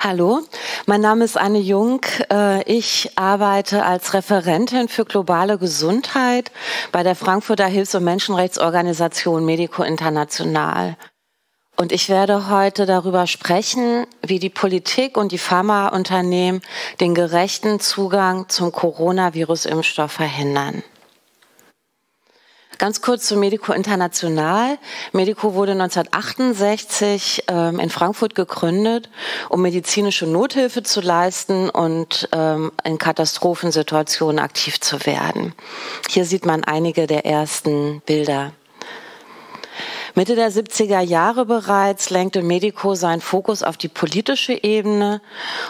Hallo, mein Name ist Anne Jung. Äh, ich arbeite als Referentin für globale Gesundheit bei der Frankfurter Hilfs- und Menschenrechtsorganisation Medico International. Und ich werde heute darüber sprechen, wie die Politik und die Pharmaunternehmen den gerechten Zugang zum Coronavirus-Impfstoff verhindern. Ganz kurz zu Medico International. Medico wurde 1968 ähm, in Frankfurt gegründet, um medizinische Nothilfe zu leisten und ähm, in Katastrophensituationen aktiv zu werden. Hier sieht man einige der ersten Bilder. Mitte der 70er Jahre bereits lenkte Medico seinen Fokus auf die politische Ebene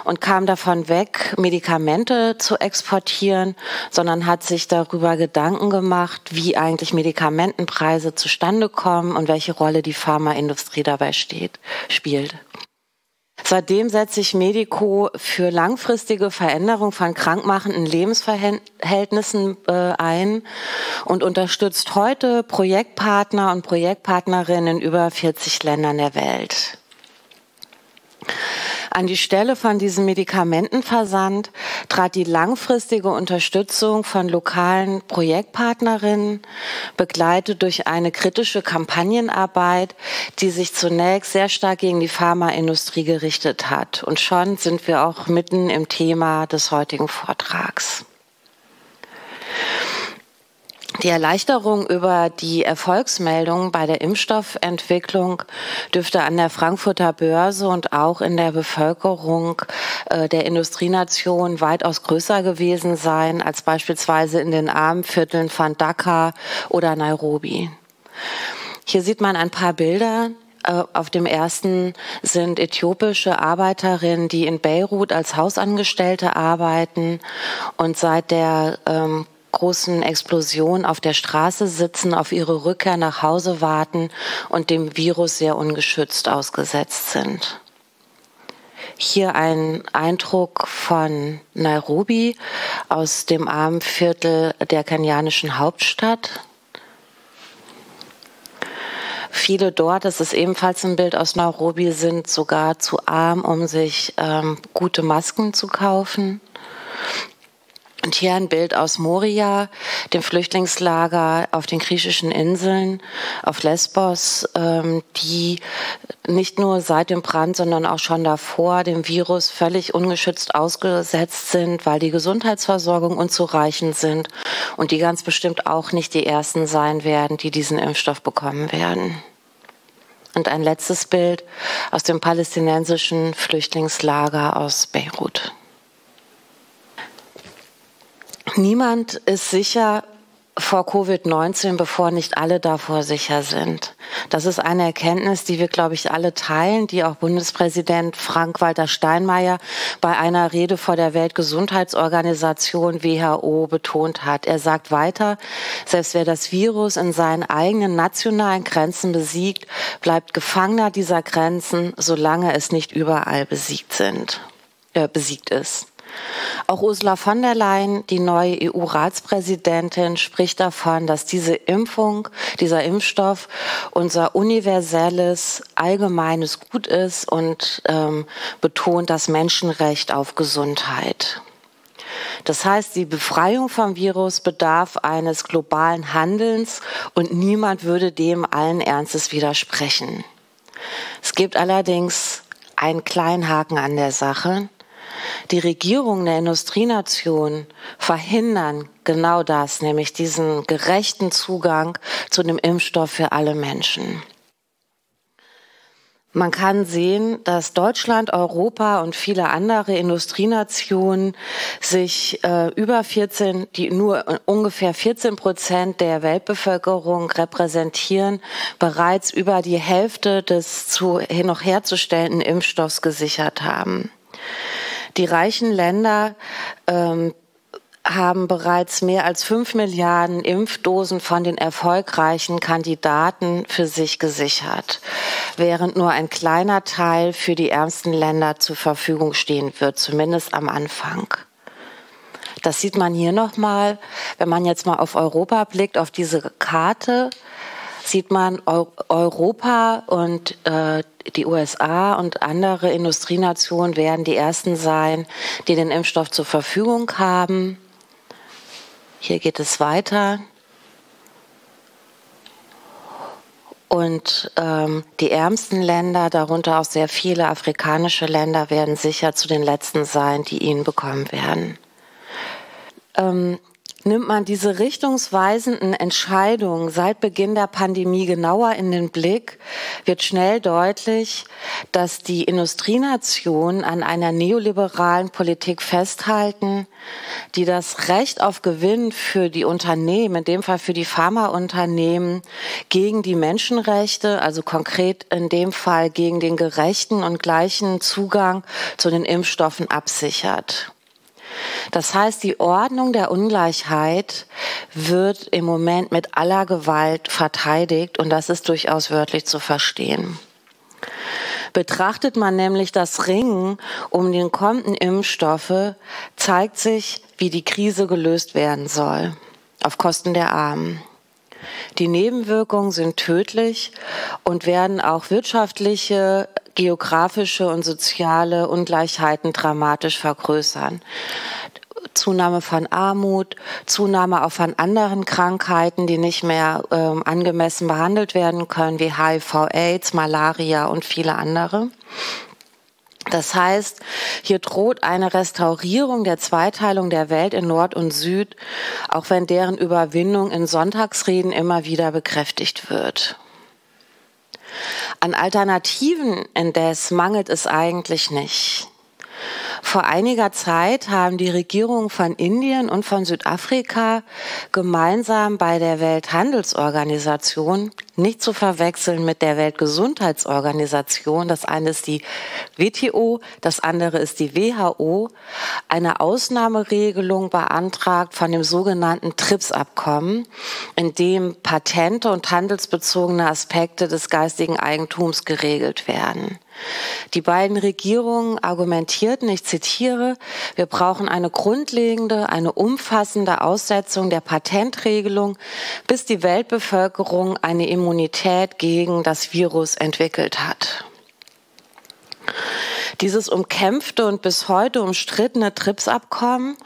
und kam davon weg, Medikamente zu exportieren, sondern hat sich darüber Gedanken gemacht, wie eigentlich Medikamentenpreise zustande kommen und welche Rolle die Pharmaindustrie dabei steht, spielt. Seitdem setzt sich Medico für langfristige Veränderung von krankmachenden Lebensverhältnissen äh, ein und unterstützt heute Projektpartner und Projektpartnerinnen in über 40 Ländern der Welt. An die Stelle von diesem Medikamentenversand trat die langfristige Unterstützung von lokalen Projektpartnerinnen, begleitet durch eine kritische Kampagnenarbeit, die sich zunächst sehr stark gegen die Pharmaindustrie gerichtet hat. Und schon sind wir auch mitten im Thema des heutigen Vortrags. Die Erleichterung über die Erfolgsmeldung bei der Impfstoffentwicklung dürfte an der Frankfurter Börse und auch in der Bevölkerung äh, der Industrienation weitaus größer gewesen sein als beispielsweise in den Armenvierteln von Dhaka oder Nairobi. Hier sieht man ein paar Bilder äh, auf dem ersten sind äthiopische Arbeiterinnen, die in Beirut als Hausangestellte arbeiten und seit der ähm, großen Explosion auf der Straße sitzen, auf ihre Rückkehr nach Hause warten und dem Virus sehr ungeschützt ausgesetzt sind. Hier ein Eindruck von Nairobi aus dem armen Viertel der kenianischen Hauptstadt. Viele dort, das ist ebenfalls ein Bild aus Nairobi, sind sogar zu arm, um sich ähm, gute Masken zu kaufen. Und hier ein Bild aus Moria, dem Flüchtlingslager auf den griechischen Inseln, auf Lesbos, ähm, die nicht nur seit dem Brand, sondern auch schon davor dem Virus völlig ungeschützt ausgesetzt sind, weil die Gesundheitsversorgung unzureichend sind und die ganz bestimmt auch nicht die Ersten sein werden, die diesen Impfstoff bekommen werden. Und ein letztes Bild aus dem palästinensischen Flüchtlingslager aus Beirut. Niemand ist sicher vor Covid-19, bevor nicht alle davor sicher sind. Das ist eine Erkenntnis, die wir, glaube ich, alle teilen, die auch Bundespräsident Frank-Walter Steinmeier bei einer Rede vor der Weltgesundheitsorganisation WHO betont hat. Er sagt weiter, selbst wer das Virus in seinen eigenen nationalen Grenzen besiegt, bleibt Gefangener dieser Grenzen, solange es nicht überall besiegt sind, äh, besiegt ist. Auch Ursula von der Leyen, die neue EU-Ratspräsidentin, spricht davon, dass diese Impfung, dieser Impfstoff unser universelles, allgemeines Gut ist und ähm, betont das Menschenrecht auf Gesundheit. Das heißt, die Befreiung vom Virus bedarf eines globalen Handelns und niemand würde dem allen Ernstes widersprechen. Es gibt allerdings einen kleinen Haken an der Sache. Die Regierungen der Industrienation verhindern genau das, nämlich diesen gerechten Zugang zu dem Impfstoff für alle Menschen. Man kann sehen, dass Deutschland, Europa und viele andere Industrienationen sich äh, über 14, die nur ungefähr 14 Prozent der Weltbevölkerung repräsentieren, bereits über die Hälfte des zu, noch herzustellenden Impfstoffs gesichert haben. Die reichen Länder ähm, haben bereits mehr als fünf Milliarden Impfdosen von den erfolgreichen Kandidaten für sich gesichert, während nur ein kleiner Teil für die ärmsten Länder zur Verfügung stehen wird, zumindest am Anfang. Das sieht man hier nochmal, wenn man jetzt mal auf Europa blickt, auf diese Karte, sieht man Europa und äh, die USA und andere Industrienationen werden die ersten sein, die den Impfstoff zur Verfügung haben. Hier geht es weiter. Und ähm, die ärmsten Länder, darunter auch sehr viele afrikanische Länder, werden sicher zu den letzten sein, die ihn bekommen werden. Ähm, nimmt man diese richtungsweisenden Entscheidungen seit Beginn der Pandemie genauer in den Blick, wird schnell deutlich, dass die Industrienationen an einer neoliberalen Politik festhalten, die das Recht auf Gewinn für die Unternehmen, in dem Fall für die Pharmaunternehmen, gegen die Menschenrechte, also konkret in dem Fall gegen den gerechten und gleichen Zugang zu den Impfstoffen absichert. Das heißt, die Ordnung der Ungleichheit wird im Moment mit aller Gewalt verteidigt und das ist durchaus wörtlich zu verstehen. Betrachtet man nämlich das Ringen um den kommenden Impfstoffe, zeigt sich, wie die Krise gelöst werden soll, auf Kosten der Armen. Die Nebenwirkungen sind tödlich und werden auch wirtschaftliche geografische und soziale Ungleichheiten dramatisch vergrößern. Zunahme von Armut, Zunahme auch von anderen Krankheiten, die nicht mehr ähm, angemessen behandelt werden können, wie HIV, AIDS, Malaria und viele andere. Das heißt, hier droht eine Restaurierung der Zweiteilung der Welt in Nord und Süd, auch wenn deren Überwindung in Sonntagsreden immer wieder bekräftigt wird. An Alternativen indes mangelt es eigentlich nicht. Vor einiger Zeit haben die Regierungen von Indien und von Südafrika gemeinsam bei der Welthandelsorganisation, nicht zu verwechseln mit der Weltgesundheitsorganisation, das eine ist die WTO, das andere ist die WHO, eine Ausnahmeregelung beantragt von dem sogenannten TRIPS-Abkommen, in dem Patente und handelsbezogene Aspekte des geistigen Eigentums geregelt werden. Die beiden Regierungen argumentierten, ich zitiere, wir brauchen eine grundlegende, eine umfassende Aussetzung der Patentregelung, bis die Weltbevölkerung eine Immunität gegen das Virus entwickelt hat. Dieses umkämpfte und bis heute umstrittene TRIPS-Abkommen,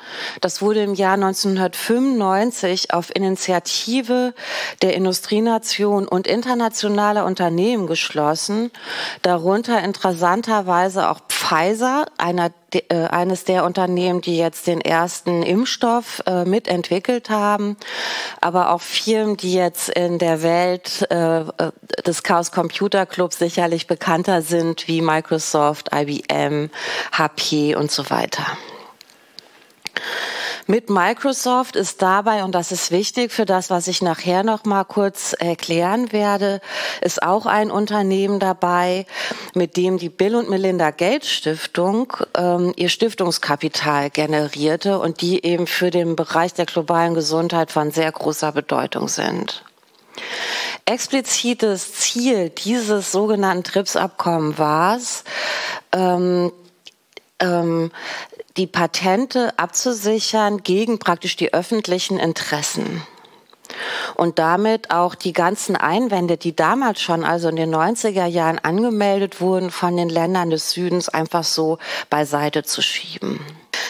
das wurde im Jahr 1995 auf Initiative der Industrienation und internationaler Unternehmen geschlossen, darunter interessanterweise auch Pfizer, einer äh, eines der Unternehmen, die jetzt den ersten Impfstoff äh, mitentwickelt haben, aber auch Firmen, die jetzt in der Welt äh, äh des Chaos Computer Clubs sicherlich bekannter sind wie Microsoft, IBM, HP und so weiter. Mit Microsoft ist dabei, und das ist wichtig für das, was ich nachher noch mal kurz erklären werde, ist auch ein Unternehmen dabei, mit dem die Bill und Melinda Gates Stiftung ähm, ihr Stiftungskapital generierte und die eben für den Bereich der globalen Gesundheit von sehr großer Bedeutung sind. Explizites Ziel dieses sogenannten TRIPS-Abkommen war es, ähm, ähm, die Patente abzusichern gegen praktisch die öffentlichen Interessen. Und damit auch die ganzen Einwände, die damals schon, also in den 90er Jahren angemeldet wurden, von den Ländern des Südens einfach so beiseite zu schieben.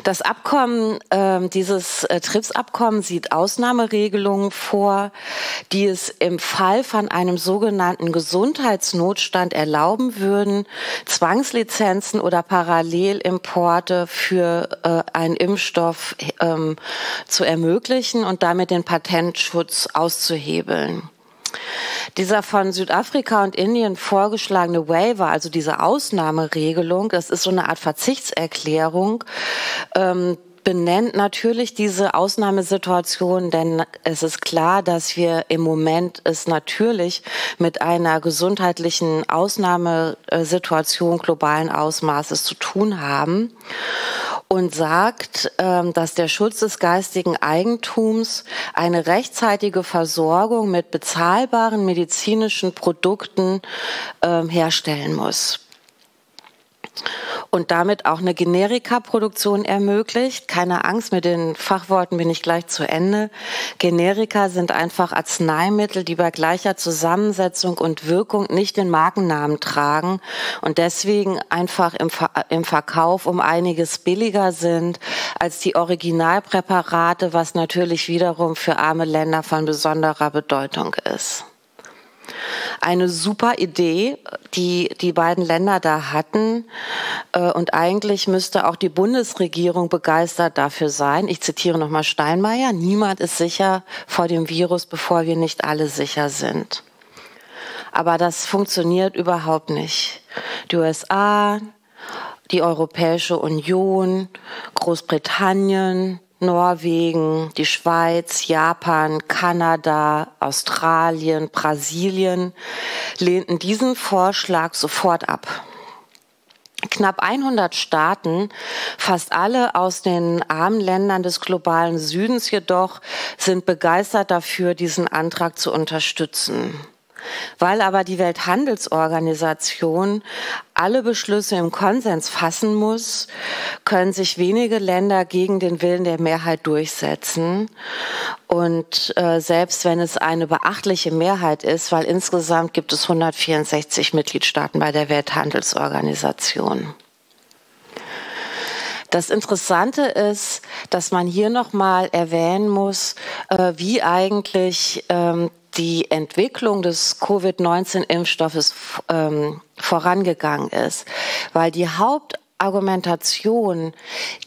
Das Abkommen, äh, dieses äh, TRIPS-Abkommen sieht Ausnahmeregelungen vor, die es im Fall von einem sogenannten Gesundheitsnotstand erlauben würden, Zwangslizenzen oder Parallelimporte für äh, einen Impfstoff ähm, zu ermöglichen und damit den Patentschutz auszuhebeln. Dieser von Südafrika und Indien vorgeschlagene Waiver, also diese Ausnahmeregelung, das ist so eine Art Verzichtserklärung, ähm, benennt natürlich diese Ausnahmesituation, denn es ist klar, dass wir im Moment es natürlich mit einer gesundheitlichen Ausnahmesituation globalen Ausmaßes zu tun haben. und sagt, ähm, dass der Schutz des geistigen Eigentums eine rechtzeitige Versorgung mit bezahlbaren medizinischen Produkten ähm, herstellen muss und damit auch eine Generika-Produktion ermöglicht. Keine Angst, mit den Fachworten bin ich gleich zu Ende. Generika sind einfach Arzneimittel, die bei gleicher Zusammensetzung und Wirkung nicht den Markennamen tragen und deswegen einfach im, Ver im Verkauf um einiges billiger sind als die Originalpräparate, was natürlich wiederum für arme Länder von besonderer Bedeutung ist eine super Idee, die die beiden Länder da hatten. Äh, und eigentlich müsste auch die Bundesregierung begeistert dafür sein. Ich zitiere nochmal Steinmeier. Niemand ist sicher vor dem Virus, bevor wir nicht alle sicher sind. Aber das funktioniert überhaupt nicht. Die USA, die Europäische Union, Großbritannien, Norwegen, die Schweiz, Japan, Kanada, Australien, Brasilien lehnten diesen Vorschlag sofort ab. Knapp 100 Staaten, fast alle aus den armen Ländern des globalen Südens jedoch, sind begeistert dafür, diesen Antrag zu unterstützen. Weil aber die Welthandelsorganisation alle Beschlüsse im Konsens fassen muss, können sich wenige Länder gegen den Willen der Mehrheit durchsetzen. Und äh, selbst wenn es eine beachtliche Mehrheit ist, weil insgesamt gibt es 164 Mitgliedstaaten bei der Welthandelsorganisation. Das Interessante ist, dass man hier nochmal erwähnen muss, äh, wie eigentlich ähm, die Entwicklung des Covid-19-Impfstoffes ähm, vorangegangen ist, weil die Haupt Argumentation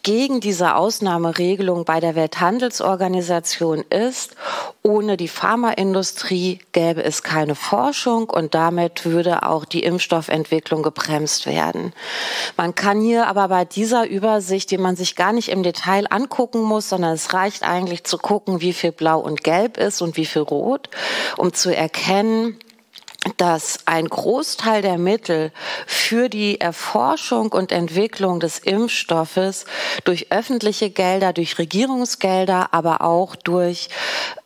gegen diese Ausnahmeregelung bei der Welthandelsorganisation ist, ohne die Pharmaindustrie gäbe es keine Forschung und damit würde auch die Impfstoffentwicklung gebremst werden. Man kann hier aber bei dieser Übersicht, die man sich gar nicht im Detail angucken muss, sondern es reicht eigentlich zu gucken, wie viel Blau und Gelb ist und wie viel Rot, um zu erkennen, dass ein Großteil der Mittel für die Erforschung und Entwicklung des Impfstoffes durch öffentliche Gelder, durch Regierungsgelder, aber auch durch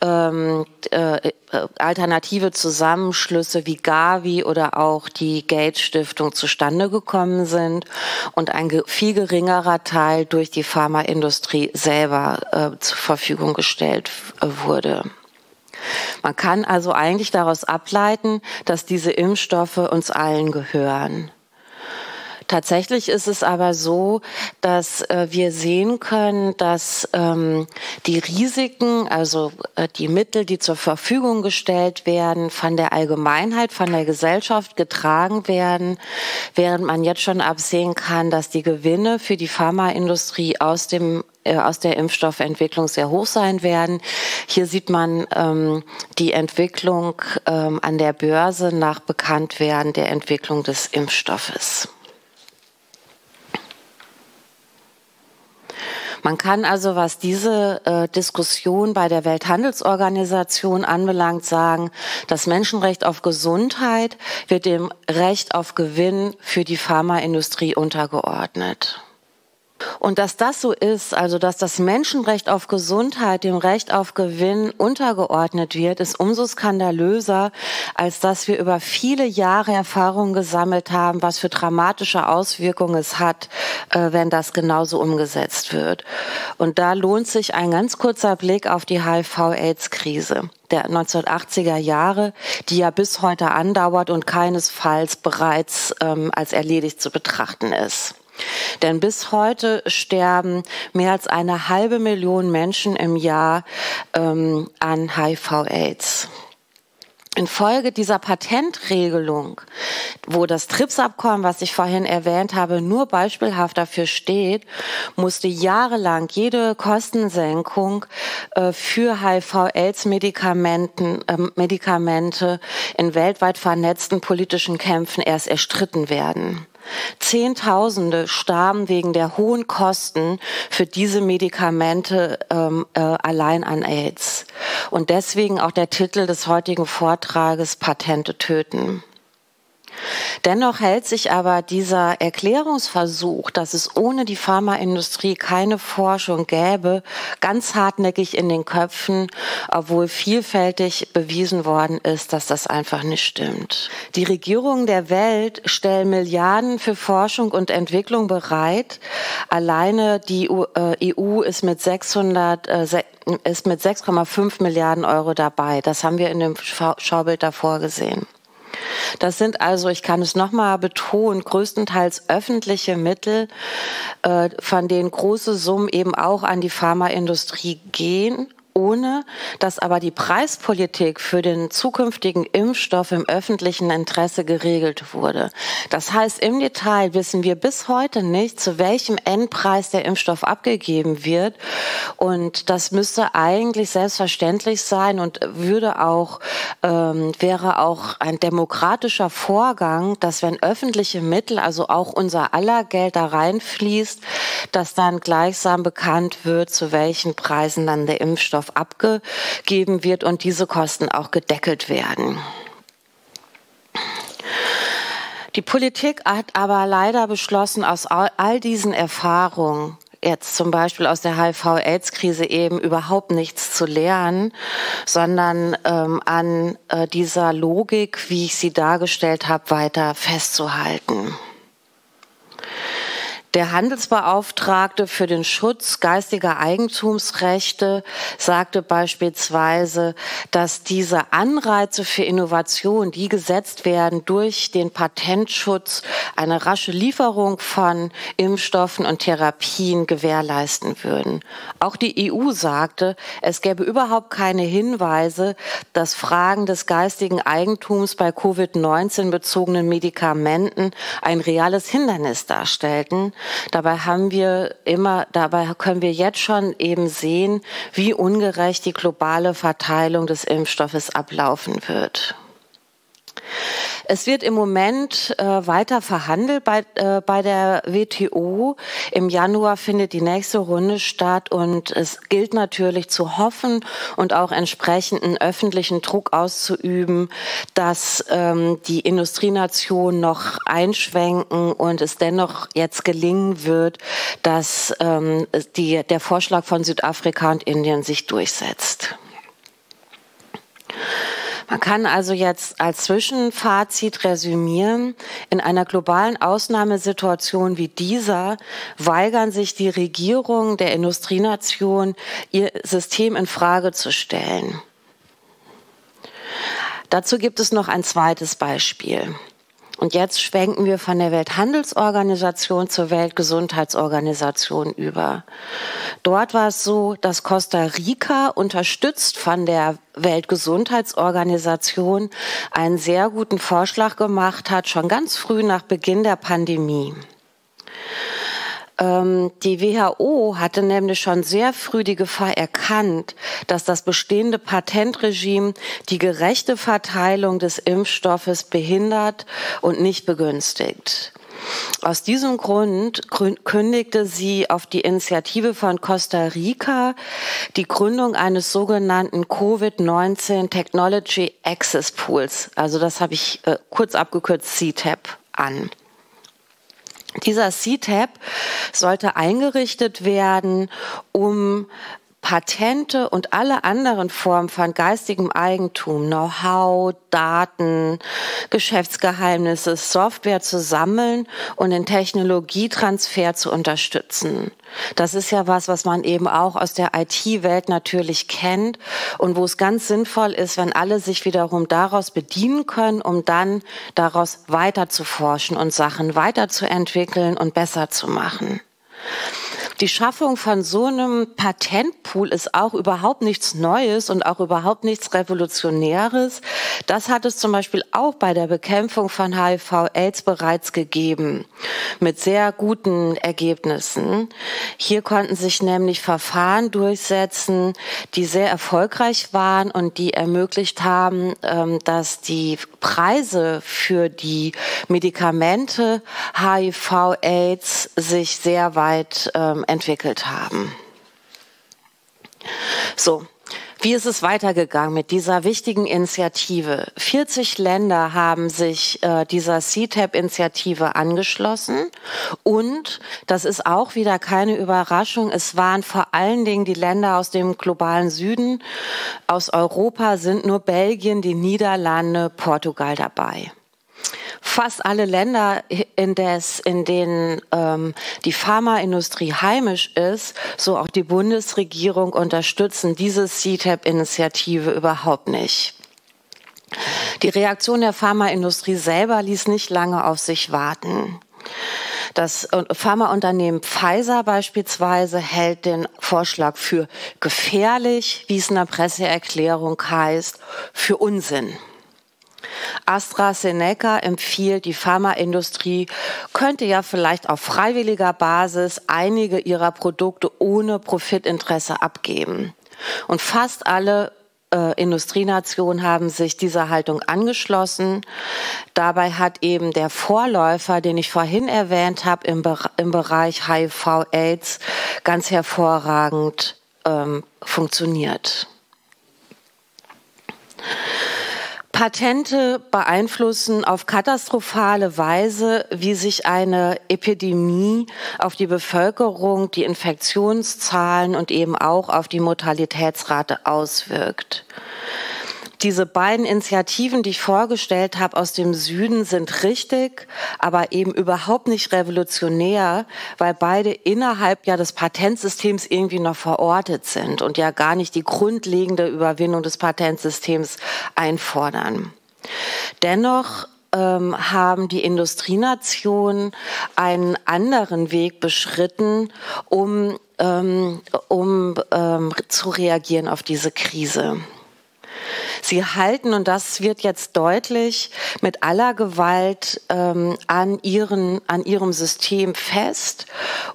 ähm, äh, alternative Zusammenschlüsse wie Gavi oder auch die Gates Stiftung zustande gekommen sind und ein viel geringerer Teil durch die Pharmaindustrie selber äh, zur Verfügung gestellt äh, wurde. Man kann also eigentlich daraus ableiten, dass diese Impfstoffe uns allen gehören. Tatsächlich ist es aber so, dass äh, wir sehen können, dass ähm, die Risiken, also äh, die Mittel, die zur Verfügung gestellt werden, von der Allgemeinheit, von der Gesellschaft getragen werden, während man jetzt schon absehen kann, dass die Gewinne für die Pharmaindustrie aus dem aus der Impfstoffentwicklung sehr hoch sein werden. Hier sieht man ähm, die Entwicklung ähm, an der Börse nach Bekanntwerden der Entwicklung des Impfstoffes. Man kann also, was diese äh, Diskussion bei der Welthandelsorganisation anbelangt, sagen, das Menschenrecht auf Gesundheit wird dem Recht auf Gewinn für die Pharmaindustrie untergeordnet. Und dass das so ist, also dass das Menschenrecht auf Gesundheit dem Recht auf Gewinn untergeordnet wird, ist umso skandalöser, als dass wir über viele Jahre Erfahrung gesammelt haben, was für dramatische Auswirkungen es hat, äh, wenn das genauso umgesetzt wird. Und da lohnt sich ein ganz kurzer Blick auf die HIV-Aids-Krise der 1980er Jahre, die ja bis heute andauert und keinesfalls bereits ähm, als erledigt zu betrachten ist. Denn bis heute sterben mehr als eine halbe Million Menschen im Jahr ähm, an HIV-Aids. Infolge dieser Patentregelung, wo das TRIPS-Abkommen, was ich vorhin erwähnt habe, nur beispielhaft dafür steht, musste jahrelang jede Kostensenkung äh, für HIV-AIDS-Medikamenten, äh, Medikamente in weltweit vernetzten politischen Kämpfen erst erstritten werden. Zehntausende starben wegen der hohen Kosten für diese Medikamente ähm, äh, allein an AIDS. Und deswegen auch der Titel des heutigen Vortrages Patente töten. Dennoch hält sich aber dieser Erklärungsversuch, dass es ohne die Pharmaindustrie keine Forschung gäbe, ganz hartnäckig in den Köpfen, obwohl vielfältig bewiesen worden ist, dass das einfach nicht stimmt. Die Regierungen der Welt stellen Milliarden für Forschung und Entwicklung bereit. Alleine die EU äh, ist mit 600 ist mit 6,5 Milliarden Euro dabei. Das haben wir in dem Schaubild davor gesehen. Das sind also, ich kann es nochmal betonen, größtenteils öffentliche Mittel, äh, von denen große Summen eben auch an die Pharmaindustrie gehen ohne dass aber die Preispolitik für den zukünftigen Impfstoff im öffentlichen Interesse geregelt wurde. Das heißt, im Detail wissen wir bis heute nicht, zu welchem Endpreis der Impfstoff abgegeben wird. Und das müsste eigentlich selbstverständlich sein und würde auch, ähm, wäre auch ein demokratischer Vorgang, dass wenn öffentliche Mittel, also auch unser aller Geld da reinfließt, dass dann gleichsam bekannt wird, zu welchen Preisen dann der Impfstoff abgegeben wird und diese Kosten auch gedeckelt werden. Die Politik hat aber leider beschlossen, aus all diesen Erfahrungen jetzt zum Beispiel aus der HIV-Aids-Krise eben überhaupt nichts zu lernen, sondern ähm, an äh, dieser Logik, wie ich sie dargestellt habe, weiter festzuhalten. Der Handelsbeauftragte für den Schutz geistiger Eigentumsrechte sagte beispielsweise, dass diese Anreize für Innovation, die gesetzt werden durch den Patentschutz, eine rasche Lieferung von Impfstoffen und Therapien gewährleisten würden. Auch die EU sagte, es gäbe überhaupt keine Hinweise, dass Fragen des geistigen Eigentums bei Covid-19 bezogenen Medikamenten ein reales Hindernis darstellten. Dabei haben wir immer, dabei können wir jetzt schon eben sehen, wie ungerecht die globale Verteilung des Impfstoffes ablaufen wird. Es wird im Moment äh, weiter verhandelt bei, äh, bei der WTO. Im Januar findet die nächste Runde statt und es gilt natürlich zu hoffen und auch entsprechenden öffentlichen Druck auszuüben, dass ähm, die Industrienationen noch einschwenken und es dennoch jetzt gelingen wird, dass ähm, die, der Vorschlag von Südafrika und Indien sich durchsetzt. Man kann also jetzt als Zwischenfazit resümieren, in einer globalen Ausnahmesituation wie dieser weigern sich die Regierungen der Industrienation, ihr System in Frage zu stellen. Dazu gibt es noch ein zweites Beispiel. Und jetzt schwenken wir von der Welthandelsorganisation zur Weltgesundheitsorganisation über. Dort war es so, dass Costa Rica unterstützt von der Weltgesundheitsorganisation einen sehr guten Vorschlag gemacht hat, schon ganz früh nach Beginn der Pandemie. Ähm, die WHO hatte nämlich schon sehr früh die Gefahr erkannt, dass das bestehende Patentregime die gerechte Verteilung des Impfstoffes behindert und nicht begünstigt. Aus diesem Grund kündigte sie auf die Initiative von Costa Rica die Gründung eines sogenannten Covid-19 Technology Access Pools, also das habe ich äh, kurz abgekürzt CTAP, an. Dieser CTAP sollte eingerichtet werden, um Patente und alle anderen Formen von geistigem Eigentum, Know-how, Daten, Geschäftsgeheimnisse, Software zu sammeln und den Technologietransfer zu unterstützen. Das ist ja was, was man eben auch aus der IT-Welt natürlich kennt und wo es ganz sinnvoll ist, wenn alle sich wiederum daraus bedienen können, um dann daraus weiter zu forschen und Sachen weiterzuentwickeln und besser zu machen. Die Schaffung von so einem Patentpool ist auch überhaupt nichts Neues und auch überhaupt nichts Revolutionäres. Das hat es zum Beispiel auch bei der Bekämpfung von HIV-Aids bereits gegeben, mit sehr guten Ergebnissen. Hier konnten sich nämlich Verfahren durchsetzen, die sehr erfolgreich waren und die ermöglicht haben, ähm, dass die Preise für die Medikamente HIV-Aids sich sehr weit ähm, entwickelt haben. So, Wie ist es weitergegangen mit dieser wichtigen Initiative? 40 Länder haben sich äh, dieser CTAP-Initiative angeschlossen und das ist auch wieder keine Überraschung. Es waren vor allen Dingen die Länder aus dem globalen Süden, aus Europa sind nur Belgien, die Niederlande, Portugal dabei fast alle Länder, in, des, in denen ähm, die Pharmaindustrie heimisch ist, so auch die Bundesregierung, unterstützen diese CTAP-Initiative überhaupt nicht. Die Reaktion der Pharmaindustrie selber ließ nicht lange auf sich warten. Das Pharmaunternehmen Pfizer beispielsweise hält den Vorschlag für gefährlich, wie es in der Presseerklärung heißt, für Unsinn. AstraZeneca empfiehlt, die Pharmaindustrie könnte ja vielleicht auf freiwilliger Basis einige ihrer Produkte ohne Profitinteresse abgeben. Und fast alle äh, Industrienationen haben sich dieser Haltung angeschlossen. Dabei hat eben der Vorläufer, den ich vorhin erwähnt habe, im, Be im Bereich HIV-AIDS ganz hervorragend ähm, funktioniert. Patente beeinflussen auf katastrophale Weise, wie sich eine Epidemie auf die Bevölkerung, die Infektionszahlen und eben auch auf die Mortalitätsrate auswirkt. Diese beiden Initiativen, die ich vorgestellt habe aus dem Süden, sind richtig, aber eben überhaupt nicht revolutionär, weil beide innerhalb ja des Patentsystems irgendwie noch verortet sind und ja gar nicht die grundlegende Überwindung des Patentsystems einfordern. Dennoch ähm, haben die Industrienationen einen anderen Weg beschritten, um, ähm, um ähm, zu reagieren auf diese Krise. Sie halten, und das wird jetzt deutlich, mit aller Gewalt ähm, an, ihren, an ihrem System fest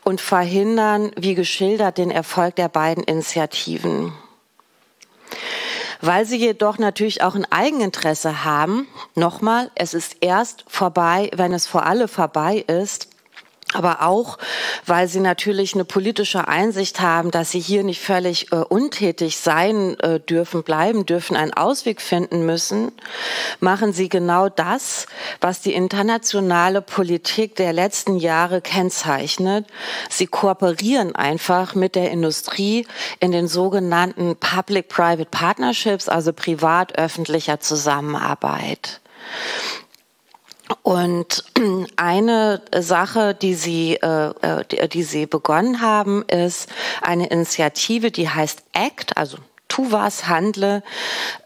und verhindern, wie geschildert, den Erfolg der beiden Initiativen. Weil sie jedoch natürlich auch ein Eigeninteresse haben, nochmal, es ist erst vorbei, wenn es vor alle vorbei ist, aber auch, weil sie natürlich eine politische Einsicht haben, dass sie hier nicht völlig äh, untätig sein äh, dürfen, bleiben dürfen, einen Ausweg finden müssen, machen sie genau das, was die internationale Politik der letzten Jahre kennzeichnet. Sie kooperieren einfach mit der Industrie in den sogenannten Public-Private Partnerships, also privat-öffentlicher Zusammenarbeit. Und eine Sache, die sie, äh, äh, die, sie begonnen haben, ist eine Initiative, die heißt ACT, also tu was, handle,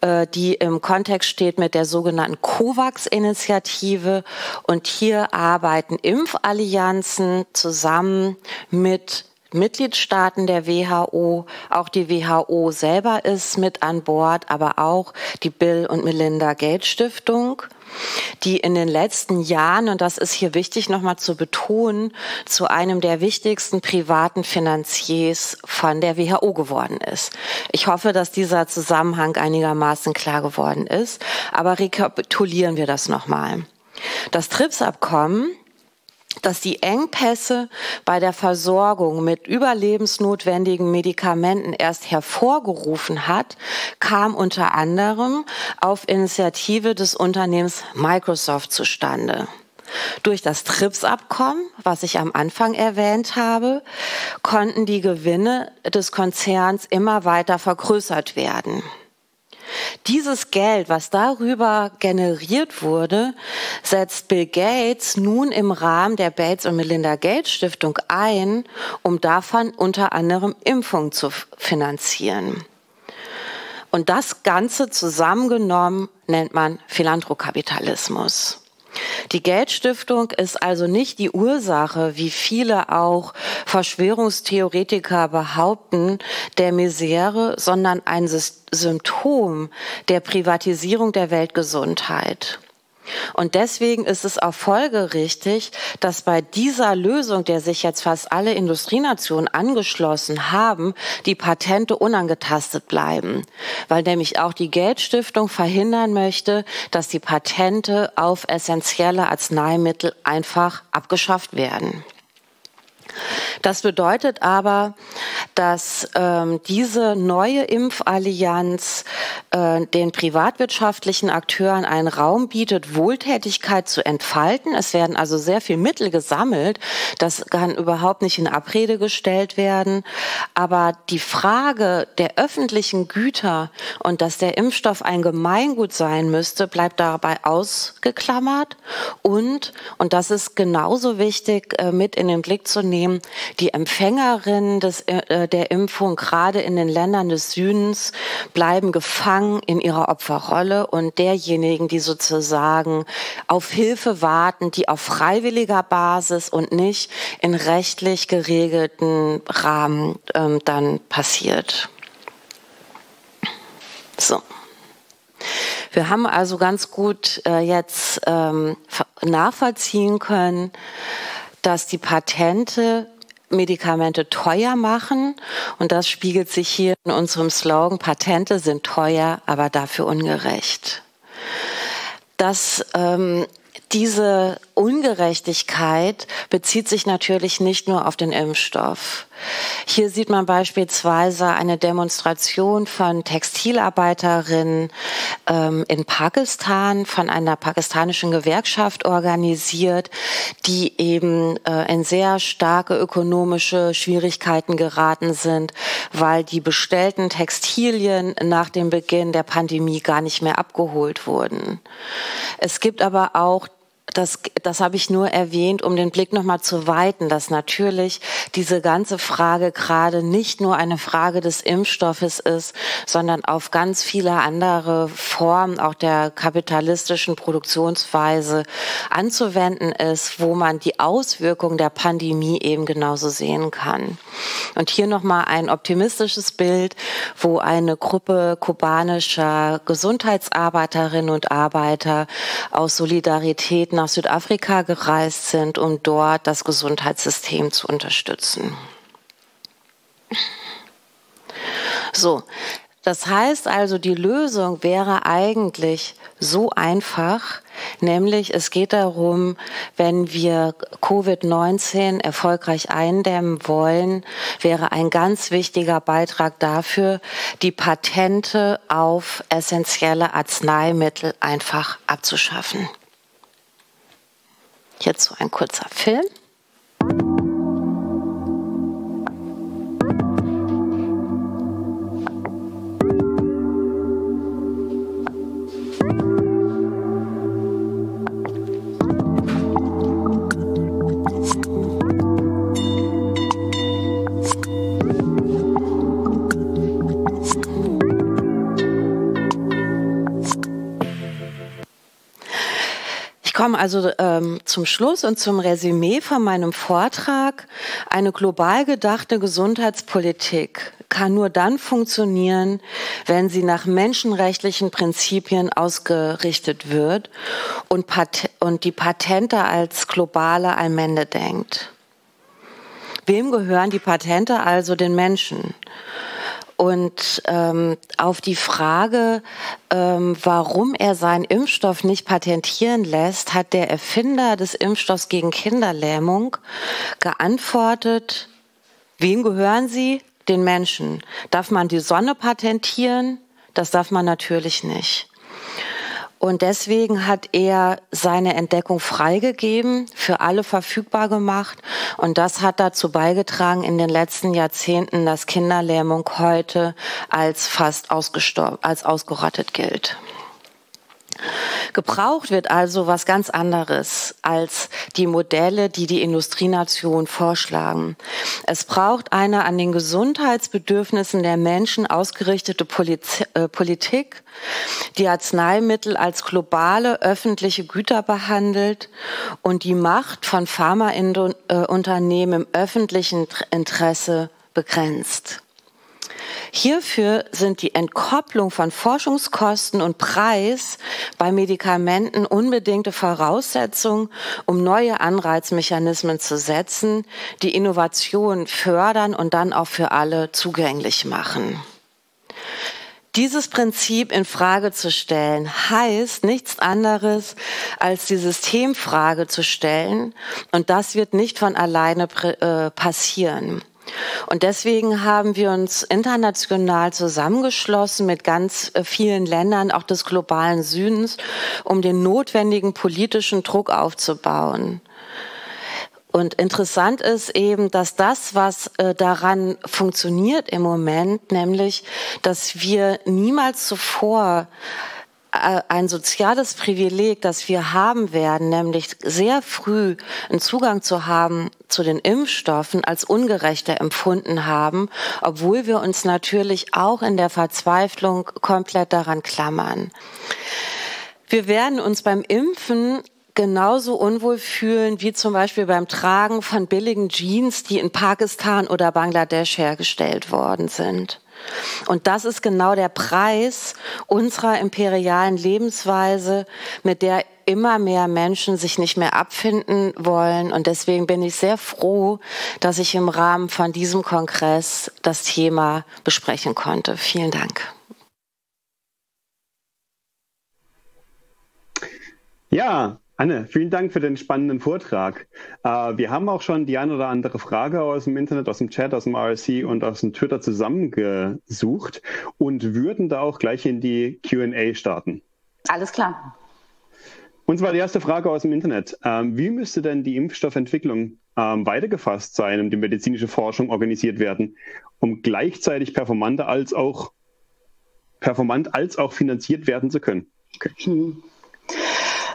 äh, die im Kontext steht mit der sogenannten COVAX-Initiative. Und hier arbeiten Impfallianzen zusammen mit Mitgliedstaaten der WHO, auch die WHO selber ist mit an Bord, aber auch die Bill und Melinda Gates Stiftung die in den letzten Jahren, und das ist hier wichtig nochmal zu betonen, zu einem der wichtigsten privaten Finanziers von der WHO geworden ist. Ich hoffe, dass dieser Zusammenhang einigermaßen klar geworden ist, aber rekapitulieren wir das nochmal. Das TRIPS-Abkommen dass die Engpässe bei der Versorgung mit überlebensnotwendigen Medikamenten erst hervorgerufen hat, kam unter anderem auf Initiative des Unternehmens Microsoft zustande. Durch das TRIPS-Abkommen, was ich am Anfang erwähnt habe, konnten die Gewinne des Konzerns immer weiter vergrößert werden. Dieses Geld, was darüber generiert wurde, setzt Bill Gates nun im Rahmen der Bates und Melinda Gates Stiftung ein, um davon unter anderem Impfungen zu finanzieren. Und das Ganze zusammengenommen nennt man Philanthrokapitalismus. Die Geldstiftung ist also nicht die Ursache, wie viele auch Verschwörungstheoretiker behaupten, der Misere, sondern ein Symptom der Privatisierung der Weltgesundheit. Und deswegen ist es auch folgerichtig, dass bei dieser Lösung, der sich jetzt fast alle Industrienationen angeschlossen haben, die Patente unangetastet bleiben. Weil nämlich auch die Geldstiftung verhindern möchte, dass die Patente auf essentielle Arzneimittel einfach abgeschafft werden. Das bedeutet aber, dass ähm, diese neue Impfallianz äh, den privatwirtschaftlichen Akteuren einen Raum bietet, Wohltätigkeit zu entfalten. Es werden also sehr viel Mittel gesammelt. Das kann überhaupt nicht in Abrede gestellt werden. Aber die Frage der öffentlichen Güter und dass der Impfstoff ein Gemeingut sein müsste, bleibt dabei ausgeklammert. Und, und das ist genauso wichtig äh, mit in den Blick zu nehmen, die Empfängerinnen des, äh, der Impfung, gerade in den Ländern des Südens, bleiben gefangen in ihrer Opferrolle und derjenigen, die sozusagen auf Hilfe warten, die auf freiwilliger Basis und nicht in rechtlich geregelten Rahmen ähm, dann passiert. So. Wir haben also ganz gut äh, jetzt ähm, nachvollziehen können, dass die Patente Medikamente teuer machen. Und das spiegelt sich hier in unserem Slogan, Patente sind teuer, aber dafür ungerecht. Das ähm, diese Ungerechtigkeit bezieht sich natürlich nicht nur auf den Impfstoff. Hier sieht man beispielsweise eine Demonstration von Textilarbeiterinnen ähm, in Pakistan von einer pakistanischen Gewerkschaft organisiert, die eben äh, in sehr starke ökonomische Schwierigkeiten geraten sind, weil die bestellten Textilien nach dem Beginn der Pandemie gar nicht mehr abgeholt wurden. Es gibt aber auch das, das habe ich nur erwähnt, um den Blick nochmal zu weiten, dass natürlich diese ganze Frage gerade nicht nur eine Frage des Impfstoffes ist, sondern auf ganz viele andere Formen auch der kapitalistischen Produktionsweise anzuwenden ist, wo man die Auswirkungen der Pandemie eben genauso sehen kann. Und hier nochmal ein optimistisches Bild, wo eine Gruppe kubanischer Gesundheitsarbeiterinnen und Arbeiter aus Solidarität nach Südafrika gereist sind, um dort das Gesundheitssystem zu unterstützen. So, das heißt also, die Lösung wäre eigentlich so einfach, nämlich es geht darum, wenn wir Covid-19 erfolgreich eindämmen wollen, wäre ein ganz wichtiger Beitrag dafür, die Patente auf essentielle Arzneimittel einfach abzuschaffen. Jetzt so ein kurzer Film. Komme also ähm, zum Schluss und zum Resümee von meinem Vortrag. Eine global gedachte Gesundheitspolitik kann nur dann funktionieren, wenn sie nach menschenrechtlichen Prinzipien ausgerichtet wird und, Pat und die Patente als globale Allmende denkt. Wem gehören die Patente also den Menschen? Und ähm, auf die Frage, ähm, warum er seinen Impfstoff nicht patentieren lässt, hat der Erfinder des Impfstoffs gegen Kinderlähmung geantwortet, wem gehören sie? Den Menschen. Darf man die Sonne patentieren? Das darf man natürlich nicht. Und deswegen hat er seine Entdeckung freigegeben, für alle verfügbar gemacht. Und das hat dazu beigetragen in den letzten Jahrzehnten, dass Kinderlähmung heute als fast ausgestorben, als ausgerottet gilt. Gebraucht wird also was ganz anderes als die Modelle, die die Industrienationen vorschlagen. Es braucht eine an den Gesundheitsbedürfnissen der Menschen ausgerichtete äh, Politik, die Arzneimittel als globale öffentliche Güter behandelt und die Macht von Pharmaunternehmen im öffentlichen Interesse begrenzt. Hierfür sind die Entkopplung von Forschungskosten und Preis bei Medikamenten unbedingte Voraussetzungen, um neue Anreizmechanismen zu setzen, die Innovation fördern und dann auch für alle zugänglich machen. Dieses Prinzip in Frage zu stellen, heißt nichts anderes, als die Systemfrage zu stellen. Und das wird nicht von alleine äh, passieren. Und deswegen haben wir uns international zusammengeschlossen mit ganz äh, vielen Ländern, auch des globalen Südens, um den notwendigen politischen Druck aufzubauen. Und interessant ist eben, dass das, was äh, daran funktioniert im Moment, nämlich, dass wir niemals zuvor ein soziales Privileg, das wir haben werden, nämlich sehr früh einen Zugang zu haben zu den Impfstoffen, als ungerechter empfunden haben, obwohl wir uns natürlich auch in der Verzweiflung komplett daran klammern. Wir werden uns beim Impfen genauso unwohl fühlen wie zum Beispiel beim Tragen von billigen Jeans, die in Pakistan oder Bangladesch hergestellt worden sind. Und das ist genau der Preis unserer imperialen Lebensweise, mit der immer mehr Menschen sich nicht mehr abfinden wollen. Und deswegen bin ich sehr froh, dass ich im Rahmen von diesem Kongress das Thema besprechen konnte. Vielen Dank. Ja, Anne, vielen Dank für den spannenden Vortrag. Äh, wir haben auch schon die ein oder andere Frage aus dem Internet, aus dem Chat, aus dem RSC und aus dem Twitter zusammengesucht und würden da auch gleich in die QA starten. Alles klar. Und zwar die erste Frage aus dem Internet. Ähm, wie müsste denn die Impfstoffentwicklung ähm, weitergefasst sein und die medizinische Forschung organisiert werden, um gleichzeitig performant als auch performant als auch finanziert werden zu können? Okay. Hm.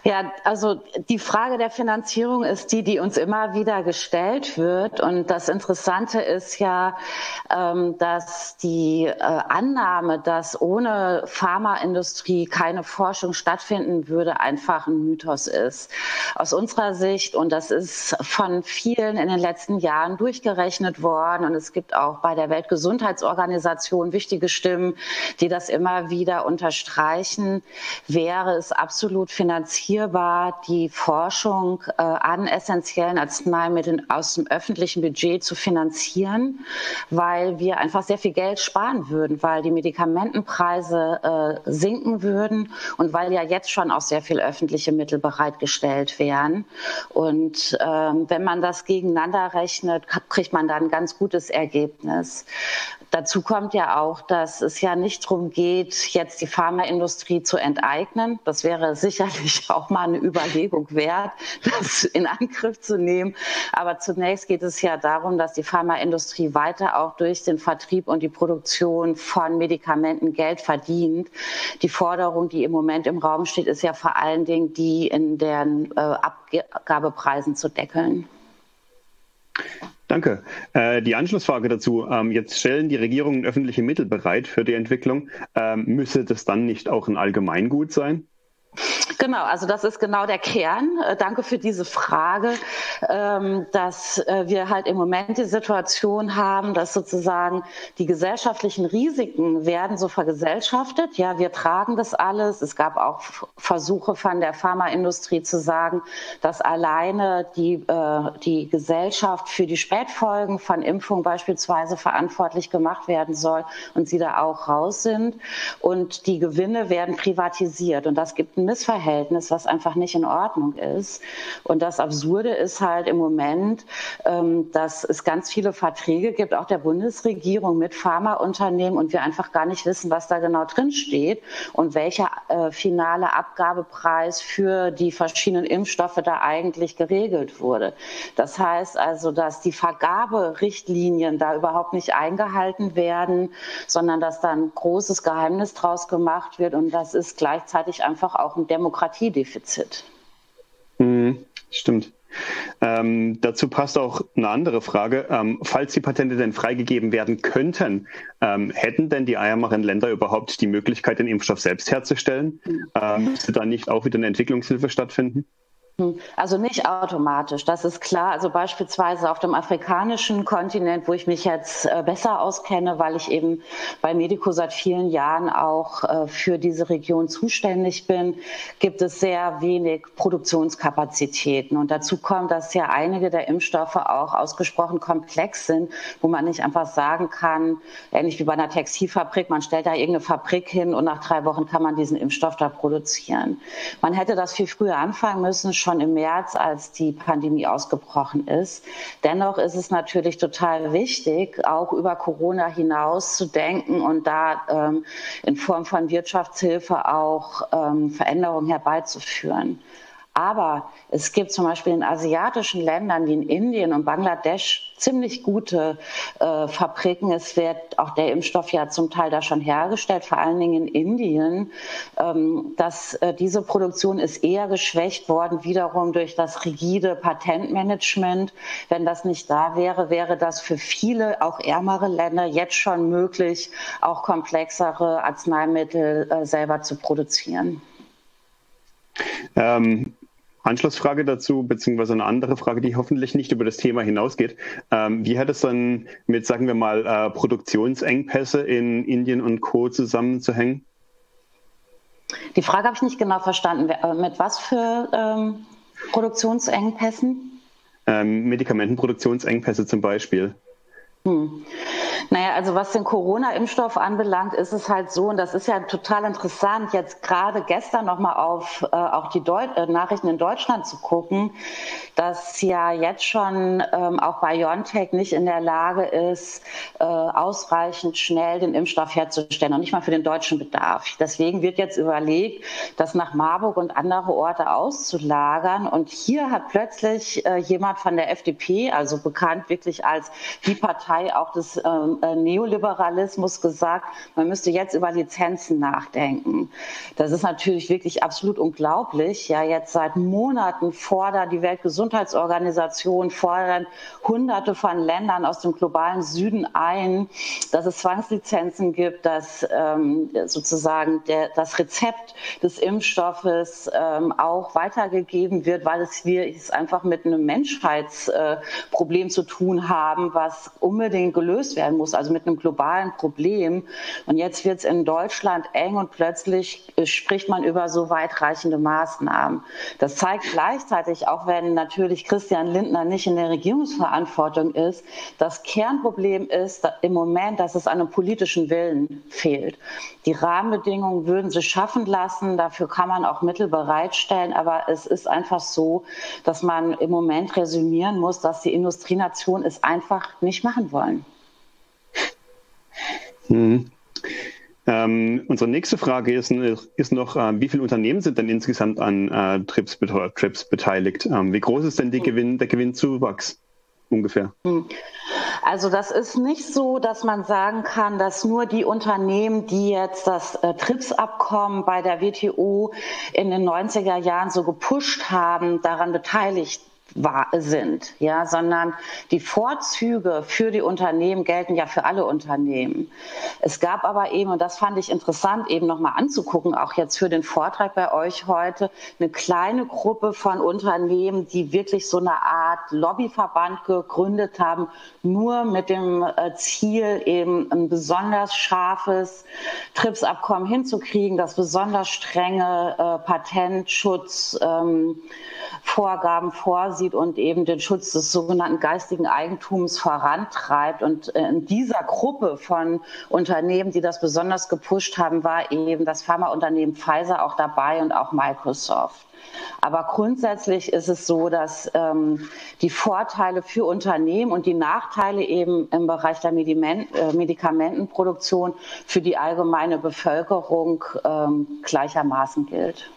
Ja, also die Frage der Finanzierung ist die, die uns immer wieder gestellt wird. Und das Interessante ist ja, ähm, dass die äh, Annahme, dass ohne Pharmaindustrie keine Forschung stattfinden würde, einfach ein Mythos ist. Aus unserer Sicht, und das ist von vielen in den letzten Jahren durchgerechnet worden, und es gibt auch bei der Weltgesundheitsorganisation wichtige Stimmen, die das immer wieder unterstreichen, wäre es absolut finanziert finanzierbar, die Forschung äh, an essentiellen Arzneimitteln aus dem öffentlichen Budget zu finanzieren, weil wir einfach sehr viel Geld sparen würden, weil die Medikamentenpreise äh, sinken würden und weil ja jetzt schon auch sehr viel öffentliche Mittel bereitgestellt wären. Und ähm, wenn man das gegeneinander rechnet, kriegt man da ein ganz gutes Ergebnis. Dazu kommt ja auch, dass es ja nicht darum geht, jetzt die Pharmaindustrie zu enteignen. Das wäre sicherlich auch mal eine Überlegung wert, das in Angriff zu nehmen. Aber zunächst geht es ja darum, dass die Pharmaindustrie weiter auch durch den Vertrieb und die Produktion von Medikamenten Geld verdient. Die Forderung, die im Moment im Raum steht, ist ja vor allen Dingen die in den äh, Abgabepreisen zu deckeln. Danke. Äh, die Anschlussfrage dazu. Ähm, jetzt stellen die Regierungen öffentliche Mittel bereit für die Entwicklung. Ähm, müsse das dann nicht auch ein Allgemeingut sein? Genau, also das ist genau der Kern. Äh, danke für diese Frage, ähm, dass äh, wir halt im Moment die Situation haben, dass sozusagen die gesellschaftlichen Risiken werden so vergesellschaftet. Ja, wir tragen das alles. Es gab auch Versuche von der Pharmaindustrie zu sagen, dass alleine die, äh, die Gesellschaft für die Spätfolgen von Impfungen beispielsweise verantwortlich gemacht werden soll und sie da auch raus sind. Und die Gewinne werden privatisiert. Und das gibt ein Missverhältnis, was einfach nicht in Ordnung ist. Und das Absurde ist halt im Moment, ähm, dass es ganz viele Verträge gibt, auch der Bundesregierung mit Pharmaunternehmen und wir einfach gar nicht wissen, was da genau drin steht und welcher äh, finale Abgabepreis für die verschiedenen Impfstoffe da eigentlich geregelt wurde. Das heißt also, dass die Vergaberichtlinien da überhaupt nicht eingehalten werden, sondern dass da ein großes Geheimnis draus gemacht wird und das ist gleichzeitig einfach auch auch ein Demokratiedefizit. Mhm, stimmt. Ähm, dazu passt auch eine andere Frage. Ähm, falls die Patente denn freigegeben werden könnten, ähm, hätten denn die eiermachenden Länder überhaupt die Möglichkeit, den Impfstoff selbst herzustellen? Ähm, müsste da nicht auch wieder eine Entwicklungshilfe stattfinden? Also nicht automatisch, das ist klar. Also beispielsweise auf dem afrikanischen Kontinent, wo ich mich jetzt äh, besser auskenne, weil ich eben bei Medico seit vielen Jahren auch äh, für diese Region zuständig bin, gibt es sehr wenig Produktionskapazitäten. Und dazu kommt, dass ja einige der Impfstoffe auch ausgesprochen komplex sind, wo man nicht einfach sagen kann, ähnlich wie bei einer Textilfabrik, man stellt da irgendeine Fabrik hin und nach drei Wochen kann man diesen Impfstoff da produzieren. Man hätte das viel früher anfangen müssen schon im März, als die Pandemie ausgebrochen ist. Dennoch ist es natürlich total wichtig, auch über Corona hinaus zu denken und da ähm, in Form von Wirtschaftshilfe auch ähm, Veränderungen herbeizuführen. Aber es gibt zum Beispiel in asiatischen Ländern wie in Indien und Bangladesch ziemlich gute äh, Fabriken. Es wird auch der Impfstoff ja zum Teil da schon hergestellt, vor allen Dingen in Indien. Ähm, dass äh, diese Produktion ist eher geschwächt worden, wiederum durch das rigide Patentmanagement. Wenn das nicht da wäre, wäre das für viele, auch ärmere Länder, jetzt schon möglich, auch komplexere Arzneimittel äh, selber zu produzieren. Ähm, Anschlussfrage dazu, beziehungsweise eine andere Frage, die hoffentlich nicht über das Thema hinausgeht. Ähm, wie hat es dann mit, sagen wir mal, äh, Produktionsengpässe in Indien und Co. zusammenzuhängen? Die Frage habe ich nicht genau verstanden. Äh, mit was für ähm, Produktionsengpässen? Ähm, Medikamentenproduktionsengpässe zum Beispiel. Hm. Naja, also was den Corona-Impfstoff anbelangt, ist es halt so, und das ist ja total interessant, jetzt gerade gestern nochmal auf äh, auch die Deu äh, Nachrichten in Deutschland zu gucken, dass ja jetzt schon ähm, auch BioNTech nicht in der Lage ist, äh, ausreichend schnell den Impfstoff herzustellen und nicht mal für den deutschen Bedarf. Deswegen wird jetzt überlegt, das nach Marburg und andere Orte auszulagern. Und hier hat plötzlich äh, jemand von der FDP, also bekannt wirklich als die Partei auch des ähm, äh, Neoliberalismus gesagt, man müsste jetzt über Lizenzen nachdenken. Das ist natürlich wirklich absolut unglaublich. Ja, jetzt seit Monaten fordert die Weltgesundheitsorganisation, fordern Hunderte von Ländern aus dem globalen Süden ein, dass es Zwangslizenzen gibt, dass ähm, sozusagen der, das Rezept des Impfstoffes ähm, auch weitergegeben wird, weil es wir es einfach mit einem Menschheitsproblem äh, zu tun haben, was unbedingt gelöst werden muss also mit einem globalen Problem. Und jetzt wird es in Deutschland eng und plötzlich äh, spricht man über so weitreichende Maßnahmen. Das zeigt gleichzeitig, auch wenn natürlich Christian Lindner nicht in der Regierungsverantwortung ist, das Kernproblem ist im Moment, dass es an einem politischen Willen fehlt. Die Rahmenbedingungen würden sie schaffen lassen, dafür kann man auch Mittel bereitstellen, aber es ist einfach so, dass man im Moment resümieren muss, dass die Industrienation es einfach nicht machen wollen. Mhm. Ähm, unsere nächste Frage ist, ist noch, äh, wie viele Unternehmen sind denn insgesamt an äh, Trips, Trips, beteiligt? Ähm, wie groß ist denn die Gewinn, der Gewinnzuwachs ungefähr? Hm. Also das ist nicht so, dass man sagen kann, dass nur die Unternehmen, die jetzt das äh, TRIPS-Abkommen bei der WTO in den 90er Jahren so gepusht haben, daran beteiligt sind, ja, sondern die Vorzüge für die Unternehmen gelten ja für alle Unternehmen. Es gab aber eben, und das fand ich interessant, eben nochmal anzugucken, auch jetzt für den Vortrag bei euch heute, eine kleine Gruppe von Unternehmen, die wirklich so eine Art Lobbyverband gegründet haben, nur mit dem äh, Ziel, eben ein besonders scharfes TRIPS-Abkommen hinzukriegen, das besonders strenge äh, Patentschutz ähm, vorsieht und eben den Schutz des sogenannten geistigen Eigentums vorantreibt. Und äh, in dieser Gruppe von Unternehmen, die das besonders gepusht haben, war eben das Pharmaunternehmen Pfizer auch dabei und auch Microsoft. Aber grundsätzlich ist es so, dass ähm, die Vorteile für Unternehmen und die Nachteile eben im Bereich der Mediment, äh, Medikamentenproduktion für die allgemeine Bevölkerung ähm, gleichermaßen gilt.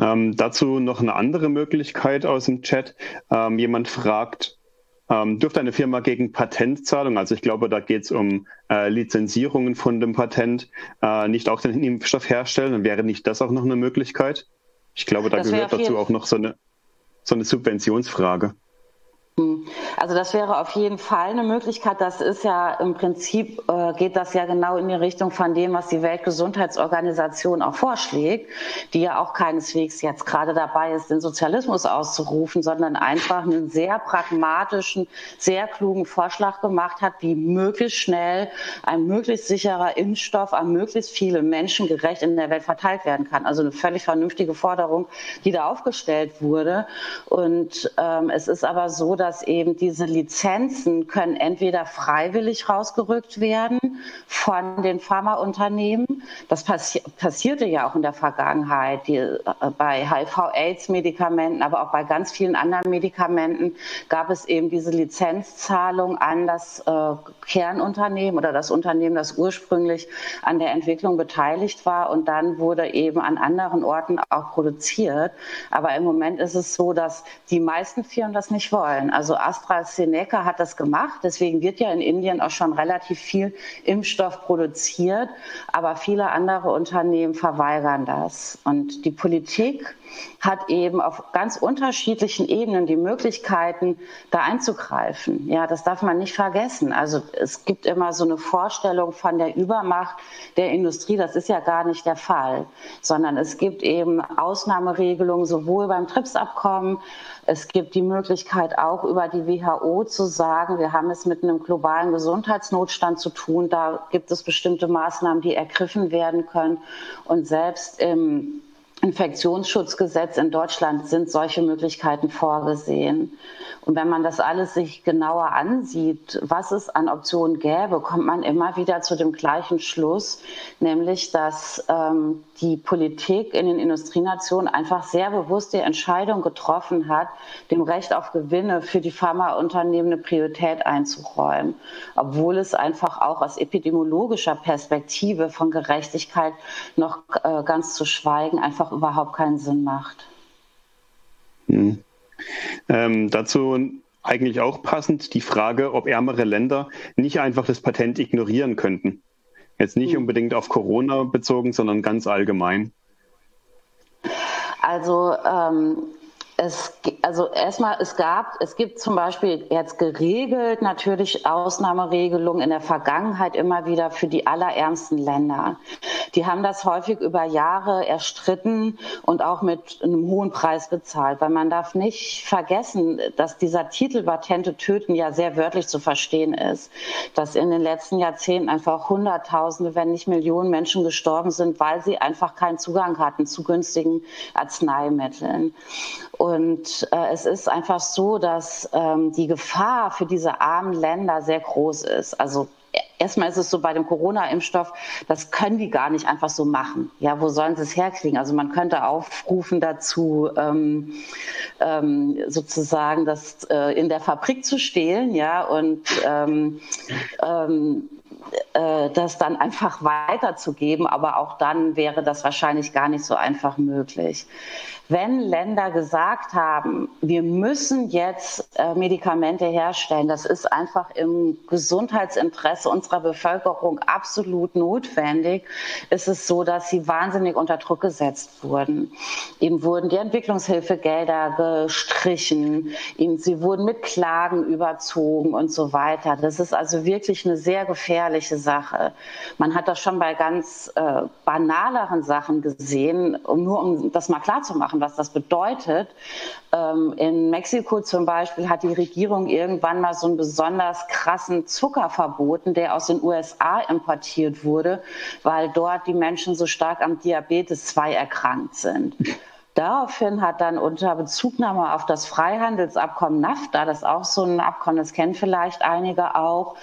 Ähm, dazu noch eine andere Möglichkeit aus dem Chat. Ähm, jemand fragt, ähm, dürfte eine Firma gegen Patentzahlung, also ich glaube, da geht es um äh, Lizenzierungen von dem Patent, äh, nicht auch den Impfstoff herstellen? Dann wäre nicht das auch noch eine Möglichkeit? Ich glaube, da gehört dazu auch noch so eine, so eine Subventionsfrage. Hm. Also das wäre auf jeden Fall eine Möglichkeit. Das ist ja im Prinzip äh, geht das ja genau in die Richtung von dem, was die Weltgesundheitsorganisation auch vorschlägt, die ja auch keineswegs jetzt gerade dabei ist, den Sozialismus auszurufen, sondern einfach einen sehr pragmatischen, sehr klugen Vorschlag gemacht hat, wie möglichst schnell ein möglichst sicherer Impfstoff an möglichst viele Menschen gerecht in der Welt verteilt werden kann. Also eine völlig vernünftige Forderung, die da aufgestellt wurde. Und ähm, es ist aber so, dass dass eben diese Lizenzen können entweder freiwillig rausgerückt werden von den Pharmaunternehmen. Das passi passierte ja auch in der Vergangenheit die, äh, bei HIV-Aids-Medikamenten, aber auch bei ganz vielen anderen Medikamenten gab es eben diese Lizenzzahlung an das äh, Kernunternehmen oder das Unternehmen, das ursprünglich an der Entwicklung beteiligt war und dann wurde eben an anderen Orten auch produziert. Aber im Moment ist es so, dass die meisten Firmen das nicht wollen. Also AstraZeneca hat das gemacht, deswegen wird ja in Indien auch schon relativ viel Impfstoff produziert, aber viele andere Unternehmen verweigern das. Und die Politik hat eben auf ganz unterschiedlichen Ebenen die Möglichkeiten, da einzugreifen. Ja, das darf man nicht vergessen. Also es gibt immer so eine Vorstellung von der Übermacht der Industrie. Das ist ja gar nicht der Fall, sondern es gibt eben Ausnahmeregelungen sowohl beim TRIPS-Abkommen, es gibt die Möglichkeit auch über die WHO zu sagen, wir haben es mit einem globalen Gesundheitsnotstand zu tun. Da gibt es bestimmte Maßnahmen, die ergriffen werden können. Und selbst im Infektionsschutzgesetz in Deutschland sind solche Möglichkeiten vorgesehen. Und wenn man das alles sich genauer ansieht, was es an Optionen gäbe, kommt man immer wieder zu dem gleichen Schluss, nämlich dass ähm, die Politik in den Industrienationen einfach sehr bewusst die Entscheidung getroffen hat, dem Recht auf Gewinne für die Pharmaunternehmen eine Priorität einzuräumen, obwohl es einfach auch aus epidemiologischer Perspektive von Gerechtigkeit noch äh, ganz zu schweigen einfach überhaupt keinen Sinn macht. Hm. Ähm, dazu eigentlich auch passend die Frage, ob ärmere Länder nicht einfach das Patent ignorieren könnten. Jetzt nicht hm. unbedingt auf Corona bezogen, sondern ganz allgemein. Also ähm, es, also erstmal, es gab, es gibt zum Beispiel jetzt geregelt natürlich Ausnahmeregelungen in der Vergangenheit immer wieder für die allerärmsten Länder. Die haben das häufig über Jahre erstritten und auch mit einem hohen Preis bezahlt, weil man darf nicht vergessen, dass dieser Titel Patente töten ja sehr wörtlich zu verstehen ist, dass in den letzten Jahrzehnten einfach Hunderttausende, wenn nicht Millionen Menschen gestorben sind, weil sie einfach keinen Zugang hatten zu günstigen Arzneimitteln. Und äh, es ist einfach so, dass ähm, die Gefahr für diese armen Länder sehr groß ist. Also e, erstmal ist es so bei dem Corona-Impfstoff, das können die gar nicht einfach so machen. Ja, wo sollen sie es herkriegen? Also man könnte aufrufen dazu, ähm, ähm, sozusagen das äh, in der Fabrik zu stehlen, ja, und ähm, ähm, äh, das dann einfach weiterzugeben, aber auch dann wäre das wahrscheinlich gar nicht so einfach möglich wenn Länder gesagt haben, wir müssen jetzt äh, Medikamente herstellen, das ist einfach im Gesundheitsinteresse unserer Bevölkerung absolut notwendig, ist es so, dass sie wahnsinnig unter Druck gesetzt wurden. Ihnen wurden die Entwicklungshilfegelder gestrichen, sie wurden mit Klagen überzogen und so weiter. Das ist also wirklich eine sehr gefährliche Sache. Man hat das schon bei ganz äh, banaleren Sachen gesehen, nur um das mal klar zu machen was das bedeutet. Ähm, in Mexiko zum Beispiel hat die Regierung irgendwann mal so einen besonders krassen Zucker verboten, der aus den USA importiert wurde, weil dort die Menschen so stark am Diabetes 2 erkrankt sind. Daraufhin hat dann unter Bezugnahme auf das Freihandelsabkommen NAFTA, das ist auch so ein Abkommen, das kennen vielleicht einige auch,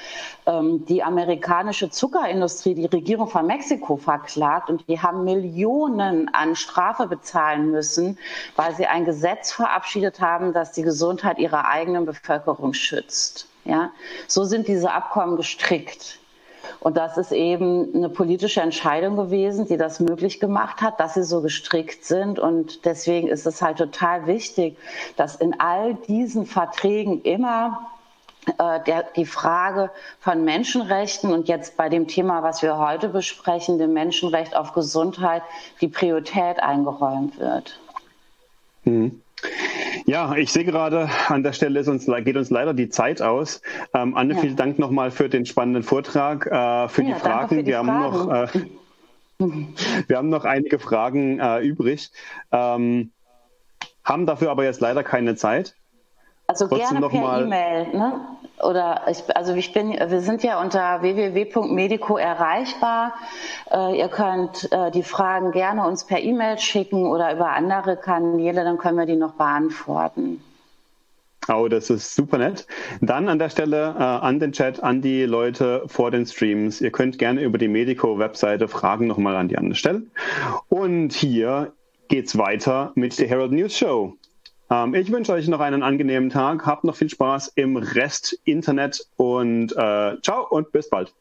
ähm, die amerikanische Zuckerindustrie, die Regierung von Mexiko verklagt und die haben Millionen an Strafe bezahlen müssen, weil sie ein Gesetz verabschiedet haben, das die Gesundheit ihrer eigenen Bevölkerung schützt. Ja, so sind diese Abkommen gestrickt. Und das ist eben eine politische Entscheidung gewesen, die das möglich gemacht hat, dass sie so gestrickt sind. Und deswegen ist es halt total wichtig, dass in all diesen Verträgen immer äh, der, die Frage von Menschenrechten und jetzt bei dem Thema, was wir heute besprechen, dem Menschenrecht auf Gesundheit, die Priorität eingeräumt wird. Mhm. Ja, ich sehe gerade, an der Stelle uns, geht uns leider die Zeit aus. Ähm, Anne, ja. vielen Dank nochmal für den spannenden Vortrag, äh, für, ja, die Fragen. Für die wir Fragen. haben noch, äh, wir haben noch einige Fragen äh, übrig, ähm, haben dafür aber jetzt leider keine Zeit. Also Trotzdem gerne per E-Mail, ne? Oder ich, also ich bin, wir sind ja unter www.medico erreichbar. Äh, ihr könnt äh, die Fragen gerne uns per E-Mail schicken oder über andere Kanäle, dann können wir die noch beantworten. Oh, das ist super nett. Dann an der Stelle äh, an den Chat, an die Leute vor den Streams. Ihr könnt gerne über die Medico-Webseite Fragen nochmal an die andere Stelle. Und hier geht's weiter mit der Herald News Show. Ähm, ich wünsche euch noch einen angenehmen Tag. Habt noch viel Spaß im Rest Internet und äh, ciao und bis bald.